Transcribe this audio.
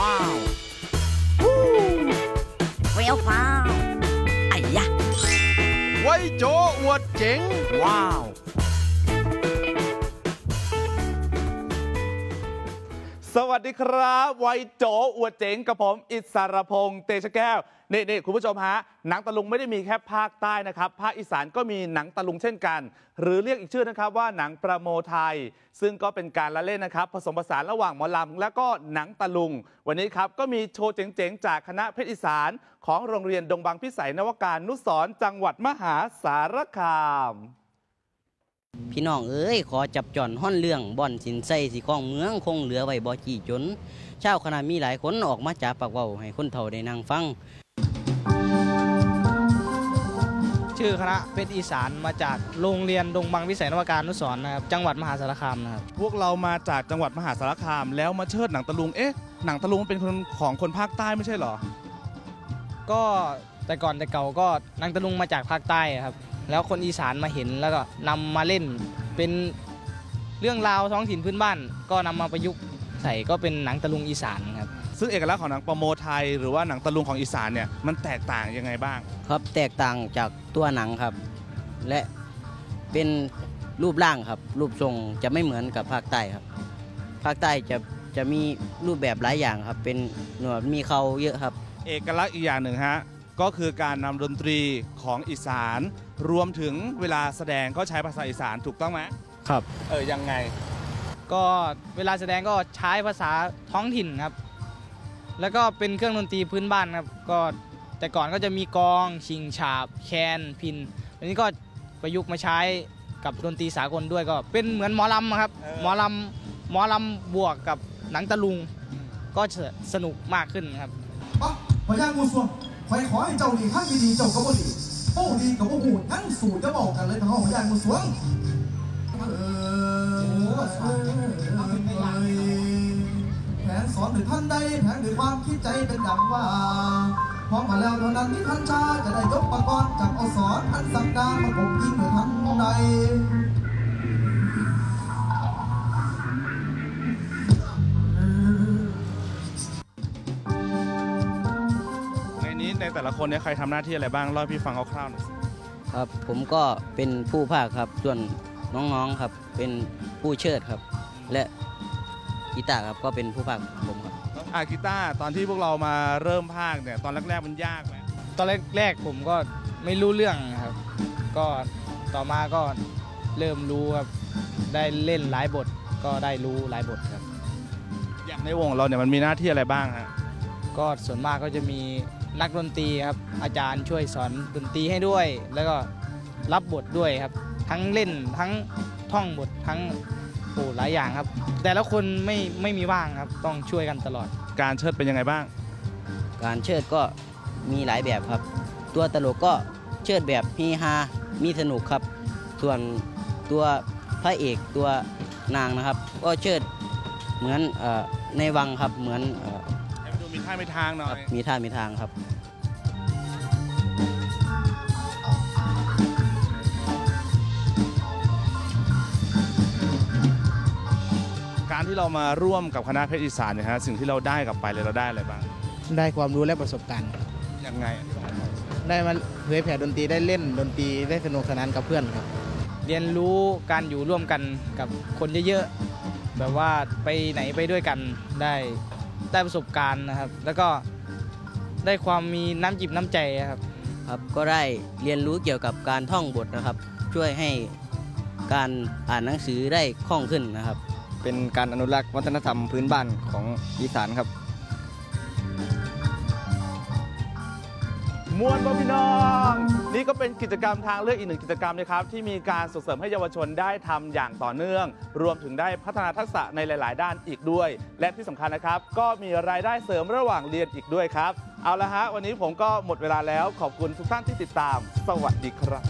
ว้าวฮู้เฟี้ยวฟ้าวไอ้ยะไว้โจอวดเจ๋ง ว้าว สวัสดีครับไวยโจอวดเจ๋งกับผมอิสรพงษ์เตชะแก้วนี่นี่คุณผู้ชมฮะหนังตะลุงไม่ได้มีแค่ภาคใต้นะครับภาคอีสานก็มีหนังตะลุงเช่นกัน หรือเรียกอีกชื่อนะครับว่าหนังประโมไทย ซึ่งก็เป็นการละเล่นนะครับ ผสมผสานระหว่างหมอลำและก็หนังตะลุง วันนี้ครับก็มีโชว์เจ๋งๆ จากคณะเพชรอีสานของโรงเรียนดงบางพิสัยนวการนุสรจังหวัดมหาสารคาม พี่น้องเอ้ยขอจับจอนห้อนเรื่องบ่อนสินใส่สิของเมืองคงเหลือไว้บ่จีจนเช้าวคณะมีหลายคนออกมาจากปากเว้าให้คนเฒ่าได้นั่งฟัง ชื่อคณะเพชรอีสานมาจากโรงเรียนดงบังวิสัยนวการนุสรณ์นะครับจังหวัดมหาสารคามนะครับพวกเรามาจากจังหวัดมหาสารคาม แล้วมาเชิดหนังตะลุงเอ๊ะหนังตะลุงเป็นคนของคนภาคใต้ไม่ใช่เหรอ ก็แต่ก่อนแต่เก่าก็นางตะลุงมาจากภาคใต้ครับ แล้วคนอีสานมาเห็นแล้วก็นำมาเล่น เป็นเรื่องราวท้องถิ่นพื้นบ้าน ก็นำมาประยุกต์ใส่ก็เป็นหนังตะลุงอีสานครับ ซึ่งเอกลักษณ์ของหนังประโมไทย หรือว่าหนังตะลุงของอีสานเนี่ยมันแตกต่างยังไงบ้าง ครับแตกต่างจากตัวหนังครับ และเป็นรูปร่างครับ รูปทรงจะไม่เหมือนกับภาคใต้ครับ ภาคใต้จะจะมีรูปแบบหลายอย่างครับ เป็นหนวดมีเขาเยอะครับ เอกลักษณ์อีกอย่างหนึ่งฮะ ก็คือการนำดนตรีของอีสาน รวมถึงเวลาแสดงก็ใช้ภาษาอีสานถูกต้องไหมครับเออยังไง ก็เวลาแสดงก็ใช้ภาษาท้องถิ่นครับ แล้วก็เป็นเครื่องดนตรีพื้นบ้านครับ ก็แต่ก่อนก็จะมีกลอง ชิงฉาบ แคนพินอันนี้ก็ประยุกต์มาใช้กับดนตรีสากลด้วยก็ เป็นเหมือนหมอลำอะครับเออหมอลำหมอลำบวกกับหนังตะลุง ก็จะสนุกมากขึ้นครับปะพญางูสวง คอยขอให้เจ้าดีข้างดีๆเจ้าก็บ่ดีโอ้ดีกับบ่หูทั้งสูตรจะบอกกันเลยทั้งห้องพญางูสวงเออสอนแผนสอนหรือท่านใดแผนหรือความคิดใจเป็นดังว่าพร้อมมาแล้วเท่านั้นที่ท่านชาจะได้ยกปากรจากเอาสอนท่านสักดามาผมยิ่งเหนือทันใด แต่ละคนเนี่ยใครทำหน้าที่อะไรบ้างเล่าให้พี่ฟังคร่าวๆหน่อยสิครับ ผมก็เป็นผู้ภาคครับ ส่วนน้องๆครับเป็นผู้เชิดครับ และกีตาร์ครับก็เป็นผู้ภาคผมครับอะกีตาร์ตอนที่พวกเรามาเริ่มภาคเนี่ยตอนแรกๆมันยากไหมตอนแรกๆผมก็ไม่รู้เรื่องครับ ก็ต่อมาก็เริ่มรู้ครับได้เล่นหลายบทก็ได้รู้หลายบทครับ อย่างในวงของเราเนี่ยมันมีหน้าที่อะไรบ้างฮะ ก็ส่วนมากก็จะมีนักดนตรีครับอาจารย์ช่วยสอนดนตรีให้ด้วย แล้วก็รับบทด้วยครับ ทั้งเล่นทั้งท่องบททั้งโอ้หลายอย่างครับ แต่ละคนไม่ไม่มีว่างครับ ต้องช่วยกันตลอด การเชิดเป็นยังไงบ้าง การเชิดก็มีหลายแบบครับ ตัวตลกก็เชิดแบบฮีฮามีสนุกครับ ส่วนตัวพระเอกตัวนางนะครับ ก็เชิดเหมือนเออในวังครับเหมือนเอ่อให้ มันดูมีท่ามีทางหน่คอรับ ย มีท่ามีทางครับ การที่เรามาร่วมกับคณะเพชรอีสานเนี่ยฮะสิ่งที่เราได้กลับไปเลยเราได้อะไรบ้างได้ความรู้และประสบการณ์ ยังไงได้มาเผยแผ่ดนตรีได้เล่นดนตรีได้สนุกสนานกับเพื่อนครับ เรียนรู้การอยู่ร่วมกันกับคนเยอะๆ แบบว่าไปไหนไปด้วยกันได้ ได้ประสบการณ์นะครับ แล้วก็ได้ความมีน้ำจิบน้ำใจครับครับก็ได้เรียนรู้เกี่ยวกับการท่องบทนะครับ ช่วยให้การอ่านหนังสือได้คล่องขึ้นนะครับ เป็นการอนุรักษ์วัฒนธรรมพื้นบ้านของอีสานครับมวนบ่พี่น้อง นี่ก็เป็นกิจกรรมทางเลือกอีกหนึ่งกิจกรรมนะครับที่มีการส่งเสริมให้เยาวชนได้ทำอย่างต่อเนื่อง รวมถึงได้พัฒนาทักษะในหลาย ๆ ด้านอีกด้วย และที่สำคัญนะครับ ก็มีรายได้เสริมระหว่างเรียนอีกด้วยครับ เอาละฮะวันนี้ผมก็หมดเวลาแล้วขอบคุณทุกท่านที่ติดตาม สวัสดีครับ